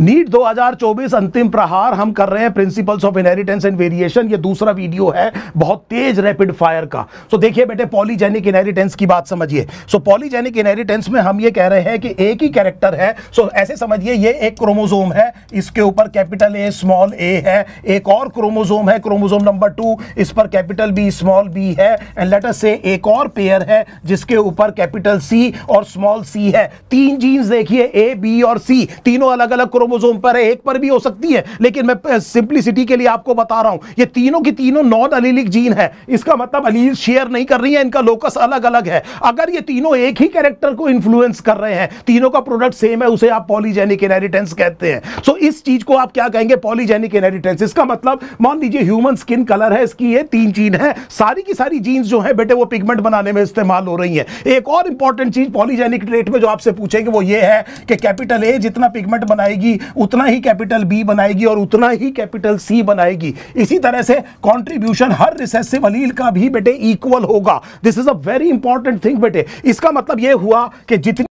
NEET 2024 अंतिम प्रहार हम कर रहे हैं principles of inheritance and variation ये दूसरा वीडियो है बहुत तेज रैपिड फायर का। सो so देखिए बेटे पॉलीजेनिक इनहेरिटेंस की बात समझिए। सो पॉलीजेनिक इनहेरिटेंस में हम ये कह रहे हैं कि एक ही कैरेक्टर है। सो so ऐसे समझिए, ये एक क्रोमोजोम है। इसके ऊपर कैपिटल ए स्मॉल ए है। एक और क्रोमोजोम है क्रोमोजोम नंबर टू इस पर कैपिटल बी स्मॉल बी है। एंड लेटर से एक और पेयर है, जिसके ऊपर कैपिटल सी और स्मॉल सी है। तीन जीन्स देखिए ए बी और सी तीनों अलग अलग क्रोमोजोम पर है, एक पर भी हो सकती है, लेकिन मैं सिंप्लिसिटी के लिए आपको बता रहा हूँ, ये तीनों की तीनों नॉन अलीलिक जीन है। इसका मतलब अलील शेयर नहीं कर रही है, इनका लोकस अलग अलग है। अगर ये तीनों एक ही कैरेक्टर को इन्फ्लुएंस कर रहे हैं, तीनों का प्रोडक्ट सेम है, उसे आप पॉलीजेनिक इनहेरिटेंस कहते हैं। सो इस चीज़ को आप क्या कहेंगे? पॉलीजेनिक इनहेरिटेंस इसका मतलब मान लीजिए ह्यूमन स्किन कलर है, इसकी ये तीन जीन है, सारी की सारी जीन्स जो है, बेटे वो पिगमेंट बनाने में इस्तेमाल हो रही है। एक और इंपॉर्टेंट चीज़ पॉलीजेनिक ट्रेट में जो आपसे पूछेंगे, वो ये है कि कैपिटल ए जितना पिगमेंट बनाएगी उतना ही कैपिटल बी बनाएगी और उतना ही कैपिटल सी बनाएगी। इसी तरह से कॉन्ट्रीब्यूशन हर रिसेसिव अलील का भी बेटे इक्वल होगा। This is a very important thing बेटे। इसका मतलब यह हुआ कि जितनी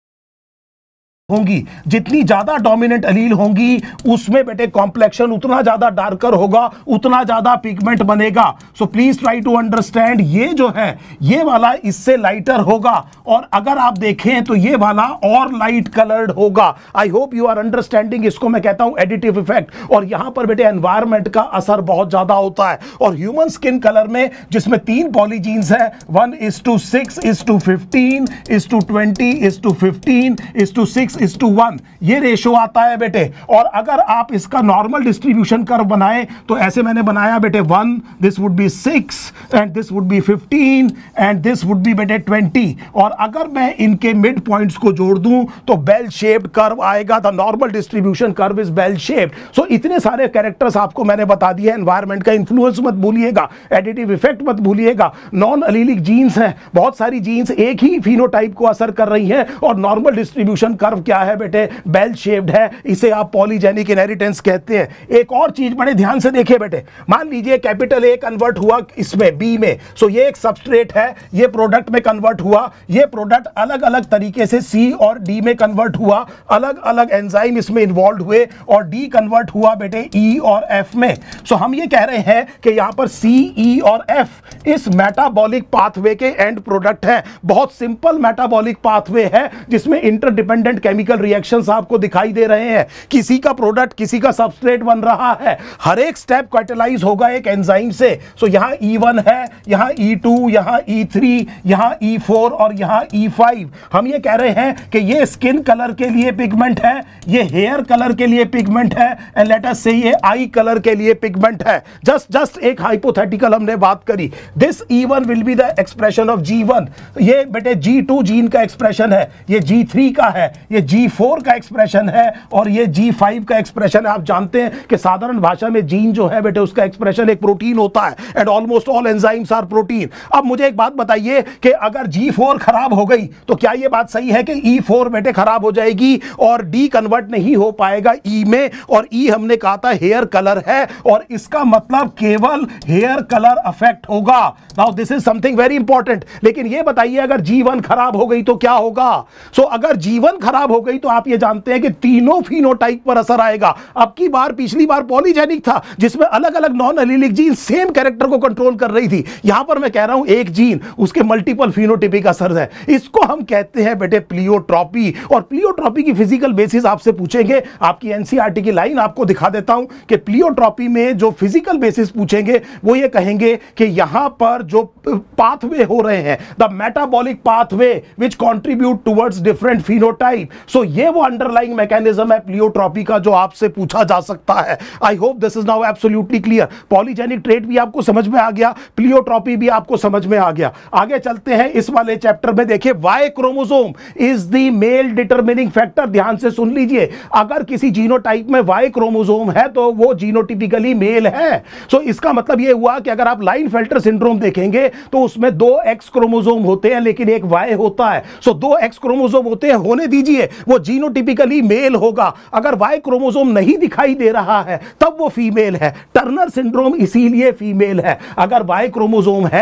होंगी। जितनी ज़्यादा डोमिनेंट अलील होंगी, उसमें बेटे कॉम्प्लेक्शन उतना ज़्यादा डार्कर होगा, उतना ज़्यादा पिगमेंट बनेगा। So please try to understand ये जो है, ये वाला इससे लाइटर होगा। और अगर आप देखें तो ये वाला और लाइट कलर्ड होगा। I hope you are understanding इसको मैं कहता हूँ एडिटिव इफ़ेक्ट और यहाँ पर बेटे एनवायरमेंट का असर बहुत ज़्यादा होता है। और ह्यूमन स्किन कलर में, जिसमें तीन पॉलीजीन्स है one is to six is to fifteen is to twenty is to fifteen is to six is to one ये रेशो आता है बेटे। और अगर आप इसका नॉर्मल डिस्ट्रीब्यूशन कर बनाए तो ऐसे मैंने बनाया बेटे one this would be six and this would be fifteen and this would be बेटे ट्वेंटी और अगर मैं इनके मिड पॉइंट्स को जोड़ दूँ तो बेल शेप्ड कर्व आएगा। The normal distribution curve is bell shaped so इतने सारे कैरेक्टर्स आपको मैंने बता दिए एनवायरमेंट का इन्फ्लुएंस मत भूलिएगा। एडिटिव इफ़ेक्ट मत भूलिएगा। नॉन अलीलिक जीन्स हैं। बहुत सारी जीन्स एक ही फिनोटाइप को असर कर रही हैं। और नॉर्मल डिस्ट्रीब्यूशन कर्व क्या है बेटे? बेल शेप्ड है, इसे आप पॉलीजेनिक इनहेरिटेंस कहते हैं। एक और चीज़ बड़े ध्यान से देखिए बेटे। मान लीजिए कैपिटल ए कन्वर्ट हुआ इसमें बी में। सो ये एक सबस्ट्रेट है, ये प्रोडक्ट में कन्वर्ट हुआ। ये प्रोडक्ट अलग अलग तरीके से सी और डी में कन्वर्ट हुआ। अलग अलग एंजाइम इसमें इन्वॉल्व हुए और डी कन्वर्ट हुआ बेटे ई e और एफ़ में। सो हम ये कह रहे हैं कि यहाँ पर सी ई e और एफ़ इस मेटाबॉलिक पाथवे के एंड प्रोडक्ट है। बहुत सिंपल मेटाबॉलिक पाथवे है, जिसमें इंटरडिपेंडेंट केमिकल रिएक्शंस आपको दिखाई दे रहे हैं। किसी का प्रोडक्ट किसी का सबस्ट्रेट बन रहा है। हर एक स्टेप कैटेलाइज होगा एक एंजाइम से। सो यहाँ E1 है, यहाँ E2 यहाँ E3 यहाँ E4 और यहाँ E5 हम ये कह रहे हैं कि ये स्किन कलर के लिए पिगमेंट है, ये हेयर कलर के लिए पिगमेंट है एंड लेट अस से ये आई कलर के लिए पिगमेंट है। जस्ट जस्ट एक हाइपोथेटिकल हमने बात करी। This E1 will be the expression of G1 ये बेटे G2 जीन का एक्सप्रेशन है, ये G3 का है, ये G फोर का एक्सप्रेशन है और ये जी फाइव का एक्सप्रेशन है। आप जानते हैं कि साधारण भाषा में जीन जो है बेटे उसका एक्सप्रेशन एक प्रोटीन होता है and almost all enzymes are protein अब मुझे एक बात बताइए कि अगर जी फोर खराब हो गई तो क्या ये बात सही है कि ई e फोर बेटे खराब हो जाएगी और डी कन्वर्ट नहीं हो पाएगा ई e में? और ई e हमने कहा था हेयर कलर है और इसका मतलब केवल हेयर कलर अफेक्ट होगा। Now this is something very important लेकिन ये बताइए अगर जीवन खराब हो गई तो क्या होगा? सो so, अगर जीवन खराब हो गई तो आप ये जानते हैं कि तीनों फिनोटाइप पर असर आएगा। अब की बार पिछली बार पॉलीजेनिक था, जिसमें अलग अलग non allelic gene same character को कंट्रोल कर रही थी। यहाँ पर मैं कह रहा हूँ, एक जीन उसके मल्टीपल फिनोटिपिक असर है। इसको हम कहते हैं बेटे प्लियोट्रॉपी और प्लियोट्रॉपी की फ़िज़िकल बेसिस आपसे पूछेंगे। आपकी एनसीआरटी की लाइन आपको दिखा देता हूँ कि प्लियोट्रॉपी में जो फ़िज़िकल बेसिस पूछेंगे, वो ये कहेंगे कि यहाँ पर जो पाथवे हो रहे हैं the metabolic pathway which contribute towards different phenotype so so, ये वो अंडरलाइंग मैकेनिज्म है प्लियोट्रॉपी का जो आपसे पूछा जा सकता है। I hope this is now absolutely clear polygenic trait भी आपको समझ में आ गया प्लियोट्रॉपी भी आपको समझ में आ गया। आगे चलते हैं इस वाले चैप्टर में देखिए Y chromosome is the male determining factor ध्यान से सुन लीजिए अगर किसी जीनोटाइप में वाई क्रोमोसोम है तो वो जीनोटिपिकली मेल है। सो so, इसका मतलब ये हुआ कि अगर आप लाइन फ़िल्टर सिंड्रोम देखेंगे तो उसमें दो एक्स क्रोमोसोम होते हैं लेकिन एक वाई होता है। सो so, दो एक्स क्रोमोसोम होते हैं होने दीजिए। वो जीनोटिपिकली मेल होगा। अगर वाई क्रोमोसोम नहीं दिखाई दे रहा है, तब वो फीमेल है। टर्नर सिंड्रोम इसीलिए फीमेल है। अगर वाई क्रोमोसोम है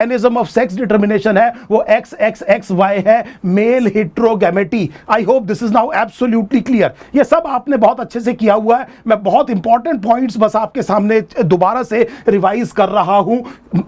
मैकेनिज्म ऑफ़ सेक्स डिटर्मिनेशन है, वो एक्स एक्स एक्स वाई है male heterogamety I hope this is now absolutely clear ये सब आपने बहुत अच्छे से किया हुआ है। मैं बहुत इंपॉर्टेंट पॉइंट्स बस आपके सामने दोबारा से रिवाइज कर रहा हूँ।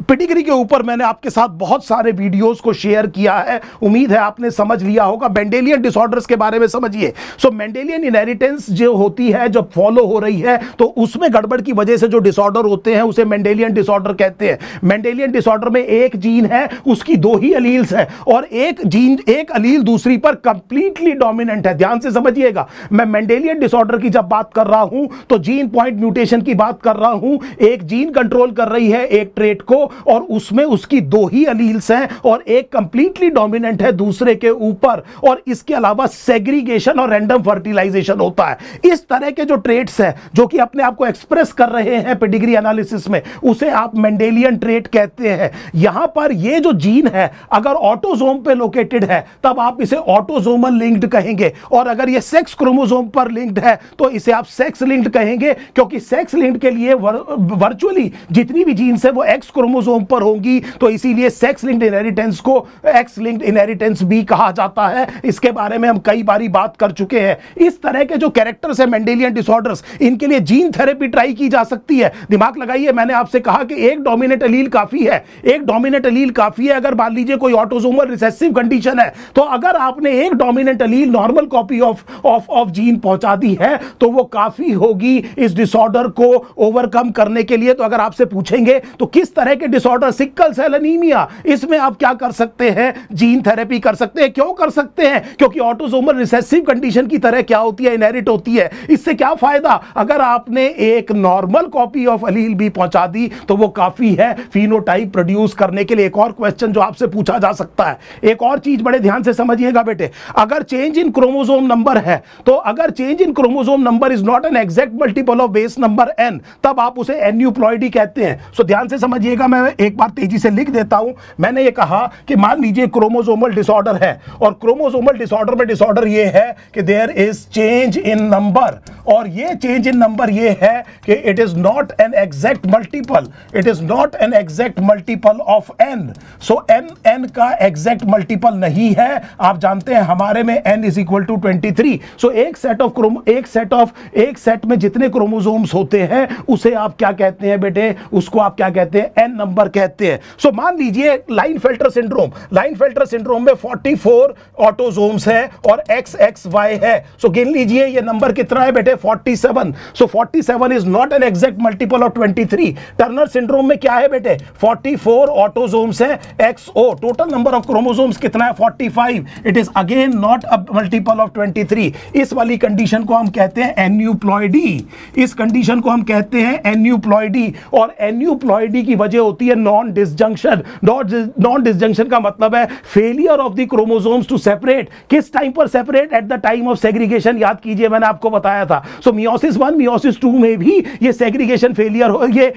पिटिगरी के ऊपर मैंने आपके साथ बहुत सारे वीडियोस को शेयर किया है। उम्मीद है आपने समझ लिया होगा। मेंडेलियन डिसऑर्डर्स के बारे में समझिए। सो मेंडेलियन इनहेरिटेंस जो होती है, जब फॉलो हो रही है तो उसमें गड़बड़ की वजह से जो डिसऑर्डर होते हैं, उसे मेंडेलियन डिसऑर्डर कहते हैं। मेंडेलियन डिसऑर्डर में एक जीन है, उसकी दो ही अलील्स है। और एक जीन, एक अलील दूसरी पर कंप्लीटली डोमिनेंट है। ध्यान से समझिएगा। मैं मेंडेलियन डिसऑर्डर की जब बात कर रहा हूँ तो जीन पॉइंट म्यूटेशन की बात कर रहा हूँ। एक जीन कंट्रोल कर रही है एक ट्रेट को, और उसमें उसकी दो ही अलील्स हैं, और एक कंप्लीटली डोमिनेंट है दूसरे के ऊपर। और इसके अलावा सेग्रीगेशन और रैंडम फर्टिलाइजेशन होता है। इस तरह के जो ट्रेट्स हैं, जो कि अपने आप को एक्सप्रेस कर रहे हैं पेडिग्री एनालिसिस में, उसे आप मेंडेलियन ट्रेट कहते हैं। यहाँ पर ये जो जीन है, अगर ऑटोजोम पे लोकेटेड है, तब आप इसे ऑटोजोमल लिंक्ड कहेंगे। और अगर ये सेक्स क्रोमोजोम पर लिंक्ड है तो इसे आप सेक्स लिंक्ड कहेंगे, क्योंकि सेक्स लिंक्ड के लिए वर्चुअली जितनी भी जीन्स है, वो एक्स क्रोमोजोम पर होंगी। तो इसीलिए सेक्स लिंक्ड इनहेरिटेंस को एक्स लिंक्ड इनहेरिटेंस भी कहा जाता है। इसके बारे में हम कई बारी बात कर चुके हैं। इस तरह के जो कैरेक्टर्स है मेंडेलियन डिसऑर्डर्स इनके लिए जीन थेरेपी ट्राई की जा सकती है। दिमाग लगाइए, मैंने आपसे कहा कि एक डोमिनेट अलील काफ़ी है। एक डोमिनेट अलील काफ़ी है। अगर मान लीजिए कोई ऑटोजोमल रिसेसिव कंडीशन है तो अगर आपने एक dominant allele normal copy of of of gene पहुँचा दी है तो वो काफ़ी होगी इस डिसऑर्डर को ओवरकम करने के लिए। तो अगर आपसे पूछेंगे तो किस तरह के डिसऑर्डर सिक्कल सेल अनीमिया इसमें आप क्या कर सकते हैं? जीन थेरेपी कर सकते हैं। क्यों कर सकते हैं? क्योंकि ऑटोजोमल रिसेसिव कंडीशन की तरह क्या होती है? इनहेरिट होती है। इससे क्या फ़ायदा? अगर आपने एक नॉर्मल कॉपी ऑफ़ अलील भी पहुँचा दी तो वो काफ़ी है। फिनोटाइप प्रोड्यूस करने के लिए एक और क्वेश्चन जो आपसे पूछा जा सकता है। एक और चीज़ बड़े ध्यान से समझिएगा बेटे, अगर चेंज इन क्रोमोजोम नंबर है तो अगर change in chromosome number is not an exact multiple of base number n तब आप उसे एन्यूप्लॉइडी कहते हैं। सो ध्यान से समझिएगा, मैं एक बार तेज़ी से लिख देता हूँ। मैंने ये कहा कि मान लीजिए क्रोमोजोमल डिसऑर्डर है, और क्रोमोजोमल डिसऑर्डर में डिसऑर्डर ये है कि there is change in number और ये चेंज इन नंबर ये है कि it is not an exact multiple it is not an exact multiple of N so N N का एग्जैक्ट मल्टीपल नहीं है. आप जानते हैं हमारे में N is equal to twenty three so एक सेट ऑफ़ क्रोमो एक सेट ऑफ़ एक सेट में जितने क्रोमोजोम्स होते हैं उसे आप क्या कहते हैं बेटे? उसको आप क्या कहते हैं? एन नंबर कहते हैं. सो so, मान लीजिए Klinefelter syndrome Klinefelter syndrome में 44 ऑटोजोम्स है और एक्स एक्स वाई है. सो so, गिन लीजिए ये नंबर कितना है बेटे? 47 so 47 is not an exact multiple of 23 Turner syndrome में क्या है बेटे? 44 ऑटोजोम्स है X O total number of chromosomes कितना है? 45 it is again not a multiple of 23 इस वाली कंडीशन को हम कहते हैं एन्यूप्लॉइडी इस कंडीशन को हम कहते हैं एन्यूप्लॉइडी और एन्यूप्लॉइडी की वजह होती है नॉन डिसजंक्शन नॉन डिसजंक्शन का मतलब है failure of the chromosomes to separate किस टाइम पर separate at the time of segregation याद कीजिए, मैंने आपको बताया था। So meiosis one meiosis two में भी ये सेग्रीगेशन फेलियर हो, ये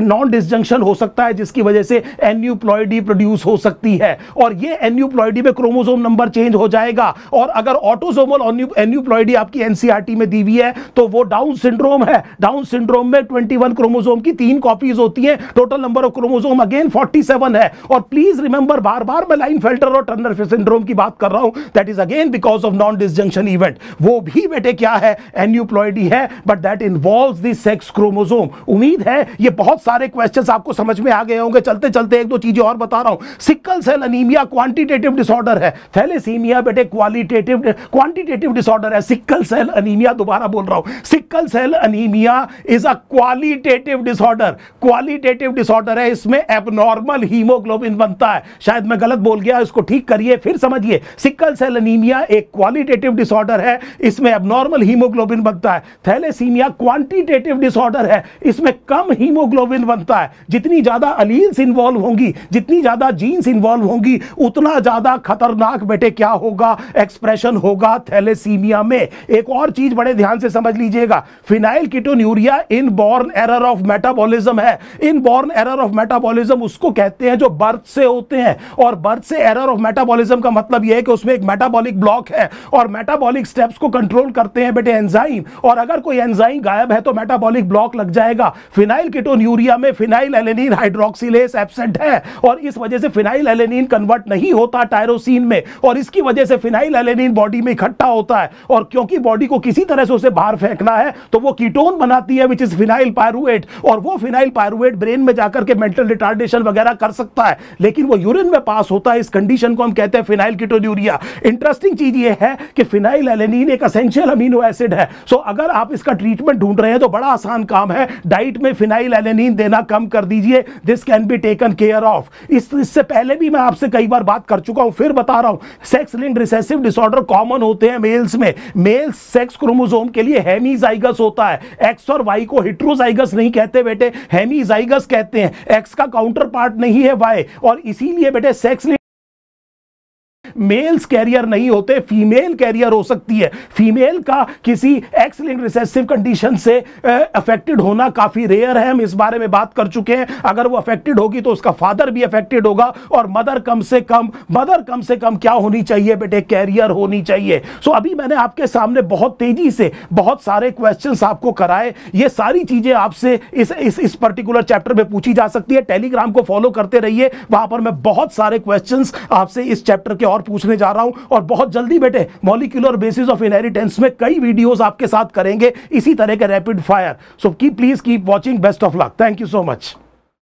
नॉन डिसजंक्शन हो सकता है, जिसकी वजह से एन्यूप्लॉइडी प्रोड्यूस हो सकती है। और ये एन्यूप्लॉइडी में क्रोमोसोम नंबर चेंज हो जाएगा। और अगर ऑटोसोमल एन्यूप्लॉइडी आपकी एनसीईआरटी में दी हुई है तो वो डाउन सिंड्रोम है। डाउन सिंड्रोम में 21 क्रोमोसोम की तीन कॉपीज होती हैं। Total number of chromosome again 47 है। और प्लीज़ रिमेंबर बार बार मैं लाइन फ़िल्टर और टर्नर सिंड्रोम की बात कर रहा हूँ। That is again because of non disjunction event वो भी बेटे क्या है? एन्यूप्लॉइडी है but that involves the sex chromosome उम्मीद है, ये बहुत सारे क्वेश्चंस आपको समझ में आ गए होंगे। चलते चलते एक दो चीज़ें और बता रहा हूँ। Sickle cell anaemia quantitative disorder है। थैलेसीमिया बेटे क्वालिटेटिव क्वांटिटेटिव डिसऑर्डर है। सिकल सेल अनीमिया दोबारा बोल रहा हूँ। Sickle cell anaemia is a qualitative disorder qualitative disorder है, इसमें एबनॉर्मल हीमोग्लोबिन बनता है। शायद मैं गलत बोल गया, इसको ठीक करिए, फिर समझिए। सिकल सेल अनीमिया एक क्वालिटेटिव डिसऑर्डर है। इसमें एबनॉर्मल हीमोग्लोबिन बनता है। थैलेसीमिया क्वांटिटेटिव डिसऑर्डर है। इसमें कम हीमोग्लोबिन बनता है। जितनी ज़्यादा अलील्स इन्वॉल्व होंगी। जितनी ज़्यादा जीन्स इन्वॉल्व होंगी, उतना ज़्यादा खतरनाक बेटे क्या होगा? एक्सप्रेशन होगा थैलेसीमिया में। एक और चीज़ बड़े ध्यान से समझ लीजिएगा। Phenylketonuria inborn error of metabolism है। Inborn error of metabolism उसको कहते हैं जो बर्थ से होते हैं। और बर्थ से एरर ऑफ़ मेटाबॉलिज्म का मतलब यह है कि उसमें एक मेटाबॉलिक ब्लॉक है। और मेटाबॉलिक स्टेप्स को कंट्रोल करते हैं बेटे एंजाइम और अगर कोई एंजाइम गायब है तो मेटाबॉलिक ब्लॉक लग जाएगा। फिनाइल कीटोन्यूरिया में phenylalanine hydroxylase absent acid है और इस वजह से फिनाइल एलेनिन कन्वर्ट नहीं होता टायरोसिन में और इसकी वजह से फिनाइल एलेनिन बॉडी में इकट्ठा होता है और क्योंकि बॉडी को किसी तरह से उसे बाहर फेंकना है तो वो कीटोन बनाती है विच इज़ फिनाइल पायरुएट और वो फिनाइल पायरुएट ब्रेन में जाकर के मेंटल रिटार्डेशन वगैरह कर सकता है। लेकिन वो यूरिन में पास होता है, इस कंडीशन को हम कहते हैं फिनाइल कीटोन्यूरिया इंटरेस्टिंग चीज़ ये है कि फिनाइल एलेनिन एक असेंशियल अमीनो एसिड है। सो अगर आप इसका ट्रीटमेंट ढूंढ रहे हैं तो बड़ा आसान काम है। डाइट में फिनाइल एलेनिन देना कम कर दीजिए। This can be taken care of इस, इससे पहले भी मैं आपसे कई बार बात कर चुका हूँ, फिर बता रहा हूँ sex link recessive disorder common होते हैं मेल्स में। मेल्स सेक्स क्रोमोजोम के लिए हेमीजाइगस होता है। एक्स और वाई को हिट्रोजाइगस नहीं कहते बेटे हेमीजाइगस कहते हैं। एक्स का काउंटर पार्ट नहीं है वाई और इसीलिए बेटे सेक्स मेल्स कैरियर नहीं होते, फीमेल कैरियर हो सकती है। फीमेल का किसी एक्स लिंक रिसेसिव कंडीशन से अफेक्टेड होना काफ़ी रेयर है। हम इस बारे में बात कर चुके हैं। अगर वो अफेक्टेड होगी तो उसका फादर भी अफेक्टेड होगा और मदर कम से कम मदर कम से कम क्या होनी चाहिए बेटे? कैरियर होनी चाहिए। सो अभी मैंने आपके सामने बहुत तेज़ी से बहुत सारे क्वेश्चन आपको कराए। ये सारी चीज़ें आपसे इस इस इस पर्टिकुलर चैप्टर में पूछी जा सकती है। टेलीग्राम को फॉलो करते रहिए। वहाँ पर मैं बहुत सारे क्वेश्चंस आपसे इस चैप्टर के और पूछने जा रहा हूँ। और बहुत जल्दी बेटे मॉलिक्यूलर बेसिस ऑफ़ इनहेरिटेंस में कई वीडियोस आपके साथ करेंगे। इसी तरह के रैपिड फायर सो की please keep watching best of luck thank you so much